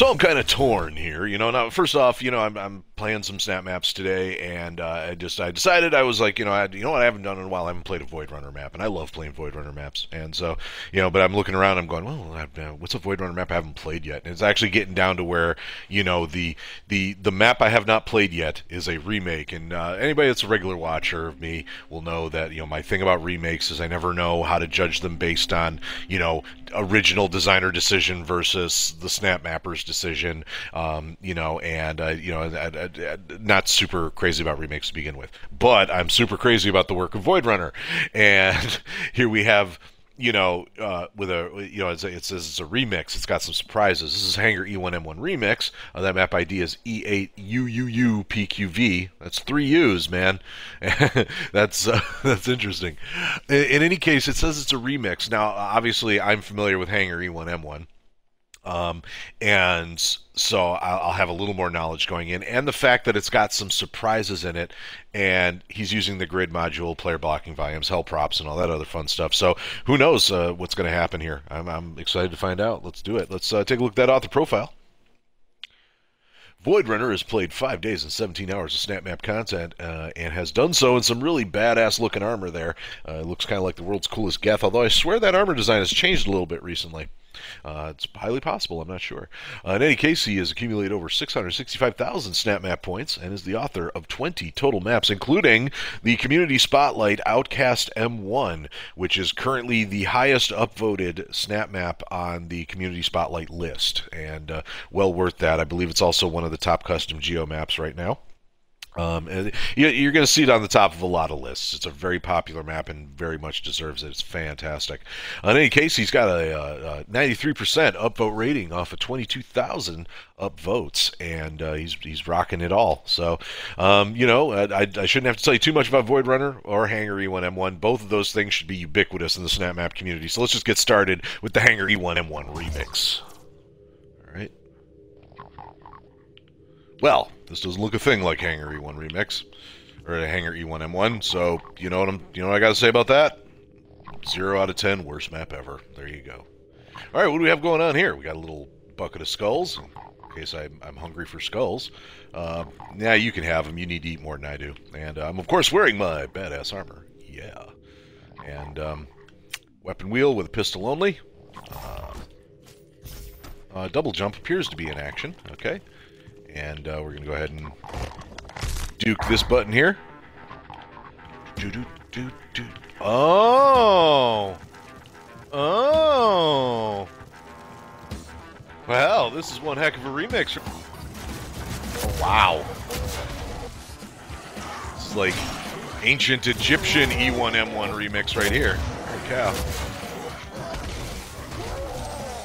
So I'm kind of torn here, you know. Now, first off, you know, I'm, I'm playing some snap maps today, and uh, I just I decided I was like, you know, I, you know what I haven't done in a while. I haven't played a Void Runner map, and I love playing Void Runner maps. And so, you know, but I'm looking around, I'm going, well, I've, uh, what's a Void Runner map I haven't played yet? And it's actually getting down to where, you know, the the the map I have not played yet is a remake, and uh, anybody that's a regular watcher of me will know that you know my thing about remakes is I never know how to judge them based on you know original designer decision versus the snap mappers decision um, you know and uh, you know I, I, I, not super crazy about remakes to begin with but i'm super crazy about the work of void runner and here we have you know, uh, with a you know, it's a, it says it's a remix. It's got some surprises. This is Hangar E1M1 remix. Uh, that map ID is E8UUUPQV. That's three U's, man. that's uh, that's interesting. In, in, any case, it says it's a remix. Now, obviously, I'm familiar with Hangar E1M1. Um, and so I'll, have a little more knowledge going in, and the fact that it's got some surprises in it, and he's using the grid module, player blocking volumes, hell props, and all that other fun stuff. So who knows uh, what's going to happen here? I'm, I'm, excited to find out. Let's do it. Let's uh, take a look at that author profile. Void Runner has played 5 days and 17 hours of Snap Map content uh, and has done so in some really badass looking armor there. Uh, it looks kind of like the world's coolest Geth, although I swear that armor design has changed a little bit recently. Uh, it's highly possible, I'm not sure. Uh, in any case, he has accumulated over 665,000 Snap Map points and is the author of 20 total maps, including the Community Spotlight Outcast M1, which is currently the highest upvoted Snap Map on the Community Spotlight list, and uh, well worth that. I believe it's also one of the top custom geo maps right now. Um, and you're going to see it on the top of a lot of lists. It's a very popular map and very much deserves it. It's fantastic. In any case, he's got a, a 93% upvote rating off of 22,000 upvotes, and uh, he's he's rocking it all. So, um, you know, I, I, shouldn't have to tell you too much about Void Runner or Hangar E1M1. Both of those things should be ubiquitous in the Snap Map community. So let's just get started with the Hangar E1M1 remix. All right. Well, this doesn't look a thing like Hangar E1 Remix or a Hangar E1M1. So you know what I'm, you know what I got to say about that? Zero out of ten, worst map ever. There you go. All right, what do we have going on here? We got a little bucket of skulls. In case I'm, I'm hungry for skulls. Uh, yeah, you can have them. You need to eat more than I do. And I'm of course wearing my badass armor. Yeah. And um, weapon wheel with a pistol only. Uh, uh, double jump appears to be in action. Okay. And uh, we're going to go ahead and duke this button here. Do, do, do, do. Oh! Oh! Well, this is one heck of a remix. Oh, wow. Is like ancient Egyptian E1M1 remix right here. Holy cow.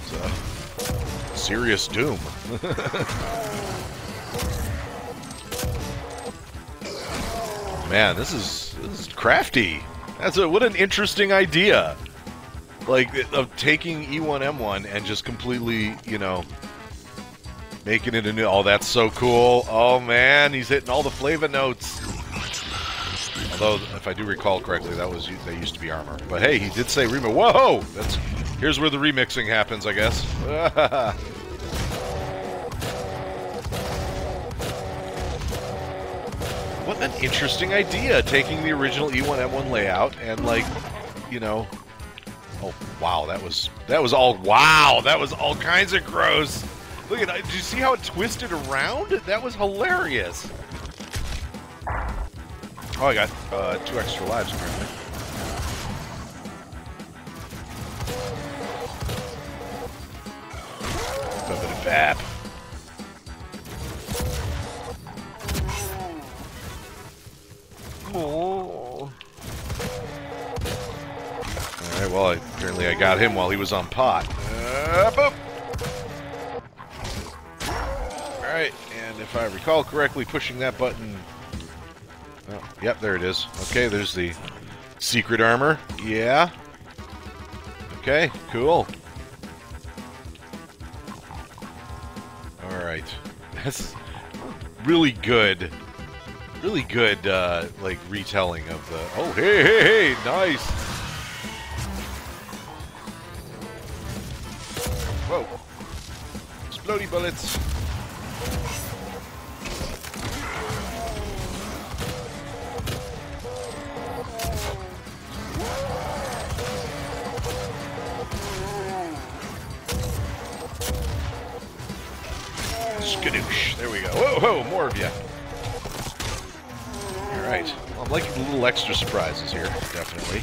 It's a serious doom. man, this is this is crafty. That's a what an interesting idea. Like of taking E1M1 and just completely, you know, making it a new. Oh, that's so cool. Oh man, he's hitting all the flavor notes. Although, if I do recall correctly, that was they used to be armor. But hey, he did say remix. Whoa, that's here's where the remixing happens, I guess. what an interesting idea, taking the original E1M1 layout and like, you know, oh wow, that was that was all wow, that was all kinds of gross. Look at, did you see how it twisted around? That was hilarious. Oh, I got uh, two extra lives apparently. Bap. Got him while he was on pot. Uh, Alright, and if I recall correctly, pushing that button... Oh, yep, there it is. Okay, there's the secret armor. Yeah. Okay, cool. Alright. That's really good really good, uh, like, retelling of the... Oh, hey, hey, hey, nice! Bullets. Skadoosh. There we go. Whoa, whoa, more of you. Alright. I'm liking the little extra surprises here, definitely.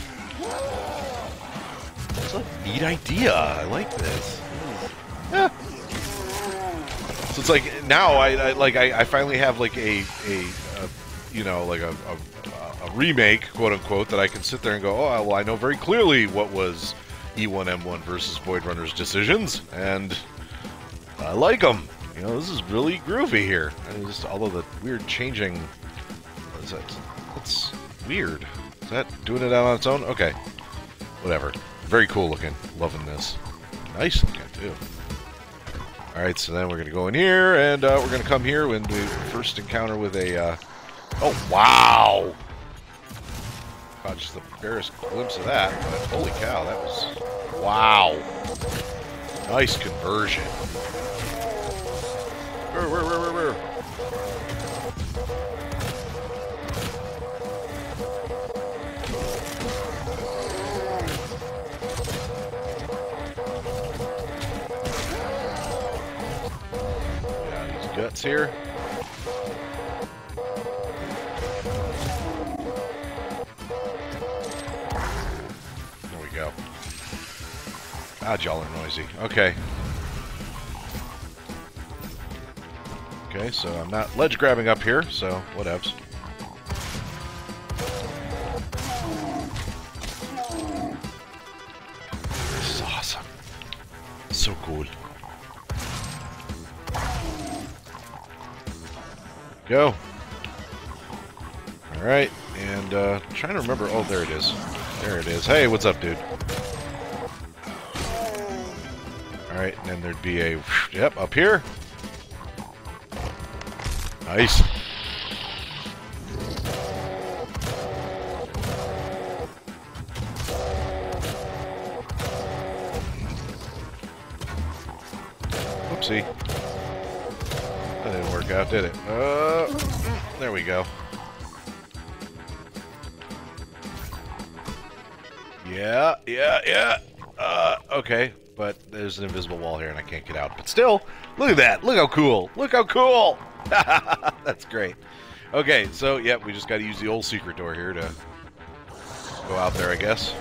It's a neat idea. I like this. Hmm. Yeah. So it's like now I, I like I, I, finally have like a, a, a you know like a, a, a, remake quote unquote that I can sit there and go oh well I know very clearly what was E1M1 versus Void Runner's decisions and I like them. You know this is really groovy here. And just although the weird changing, is that? That's weird. Is that doing it out on its own? Okay, whatever. Very cool looking. Loving this. Nice looking, too. Alright, so then we're going to go in here, and uh, we're going to come here when we first encounter with a... Uh... Oh, wow! Caught just the barest glimpse of that, but holy cow, that was... Wow! Nice conversion. Where, where, where, here. There we go. Ah, y'all are noisy. Okay. Okay, so I'm not ledge grabbing up here, so whatevs. This is awesome. So cool. Go. Alright, and uh, trying to remember. Oh, there it is. There it is. Hey, what's up, dude? Alright, and then there'd be a... Yep, up here. Nice. Oopsie out, did it? Uh, there we go. Yeah, yeah, yeah. Uh, okay, but there's an invisible wall here and I can't get out. But still, look at that. Look how cool. Look how cool. That's great. Okay, so, yeah, we just got to use the old secret door here to go out there, I guess.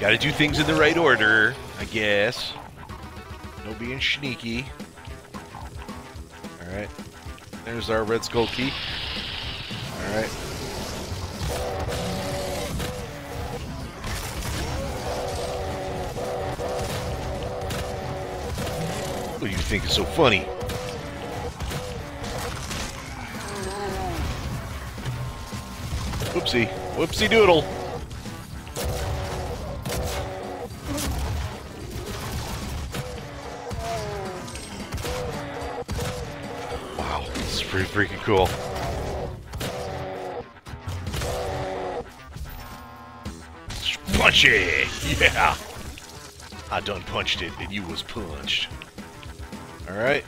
Got to do things in the right order, I guess. No being sneaky. Alright. There's our red skull key. Alright. What do you think is so funny? Whoopsie. Whoopsie doodle. Pretty freaking cool. Punch it! Yeah! I done punched it, and you was punched. Alright.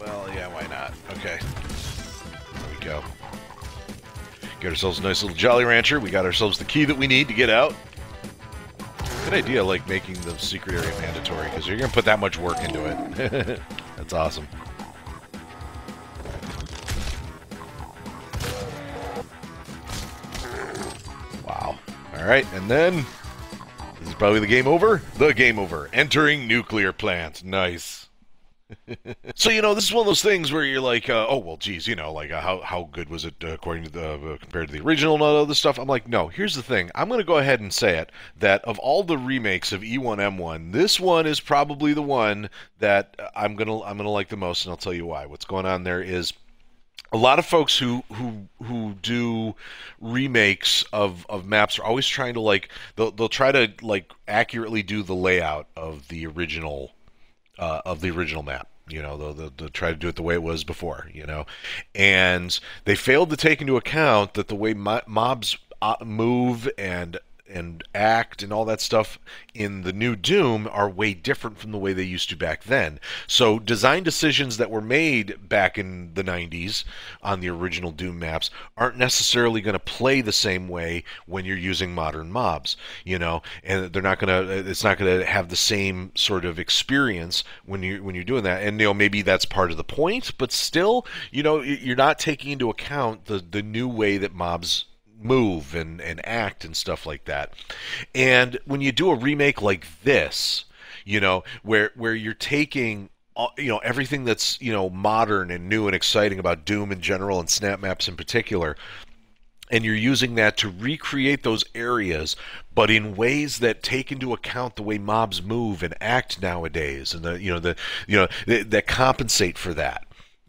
Well, yeah, why not? Okay. There we go. Get ourselves a nice little Jolly Rancher. We got ourselves the key that we need to get out. Good idea, like, making the secret area mandatory, because you're going to put that much work into it. That's awesome. Wow. Alright, and then... This is probably the game over? The game over. Entering nuclear plant. Nice. So you know, this is one of those things where you're like, uh, oh well, geez, you know, like uh, how how good was it uh, according to the uh, compared to the original and all other stuff? I'm like, no. Here's the thing. I'm going to go ahead and say it that of all the remakes of E1M1, this one is probably the one that I'm gonna I'm gonna like the most, and I'll tell you why. What's going on there is a lot of folks who who who do remakes of of maps are always trying to like they'll they'll try to like accurately do the layout of the original uh, of the original map. You know, they'll, they'll, try to do it the way it was before. You know, and they failed to take into account that the way mo- mobs uh, move and and act and all that stuff in the new Doom are way different from the way they used to back then. So design decisions that were made back in the 90s on the original Doom maps aren't necessarily going to play the same way when you're using modern mobs, you know, and they're not going to it's not going to have the same sort of experience when you when you're doing that. And you know, maybe that's part of the point, but still, you know, you're not taking into account the the new way that mobs move and, and act and stuff like that. And when you do a remake like this, you know, where where you're taking uh, you know everything that's you know modern and new and exciting about Doom in general and Snap Maps in particular, and you're using that to recreate those areas but in ways that take into account the way mobs move and act nowadays and the you know the you know that, that compensate for that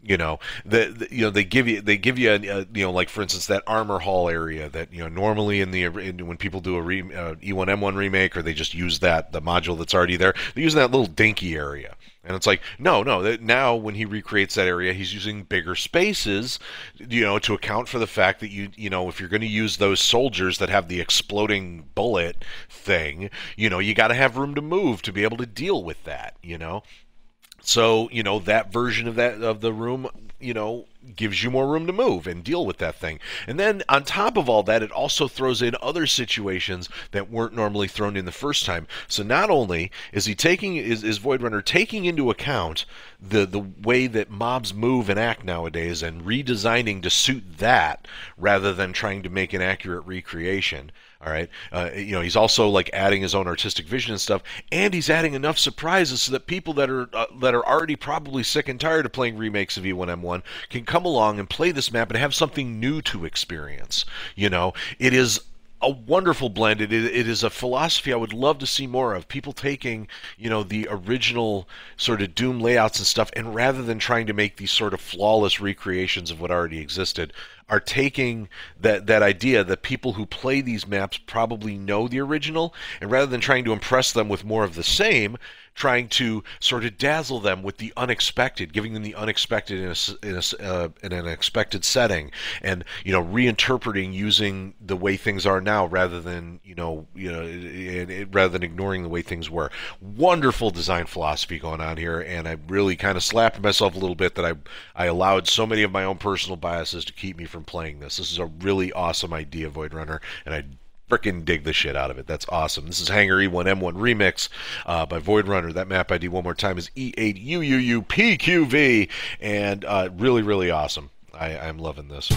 you know the, the, you know they give you they give you a, a, you know like for instance that armor hall area that you know normally in the in, when people do a re, uh, E1M1 remake or they just use that the module that's already there they use that little dinky area. And it's like no no now when he recreates that area he's using bigger spaces you know to account for the fact that you you know if you're going to use those soldiers that have the exploding bullet thing you know you got to have room to move to be able to deal with that you know so, you know, that version of that of the room, you know, gives you more room to move and deal with that thing. And then on top of all that, it also throws in other situations that weren't normally thrown in the first time. So not only is he taking is, is Void Runner taking into account the the way that mobs move and act nowadays and redesigning to suit that rather than trying to make an accurate recreation. All right, uh, you know he's also like adding his own artistic vision and stuff, and he's adding enough surprises so that people that are uh, that are already probably sick and tired of playing remakes of E1M1 can come along and play this map and have something new to experience. You know, it is a wonderful blend. It, it is a philosophy I would love to see more of. People taking, you know, the original sort of Doom layouts and stuff, and rather than trying to make these sort of flawless recreations of what already existed, are taking that that idea that people who play these maps probably know the original, and rather than trying to impress them with more of the same, trying to sort of dazzle them with the unexpected, giving them the unexpected in, a, in, a, uh, in an expected setting, and you know, reinterpreting using the way things are now rather than you know, you know, it, it, rather than ignoring the way things were. Wonderful design philosophy going on here, and I really kind of slapped myself a little bit that I I allowed so many of my own personal biases to keep me from playing this. This is a really awesome idea, Void Runner, and I freaking dig the shit out of it. That's awesome. This is Hangar E1M1 Remix uh, by Void Runner. That map ID one more time is E8UUUPQV, and uh, really, really awesome. I, I'm loving this.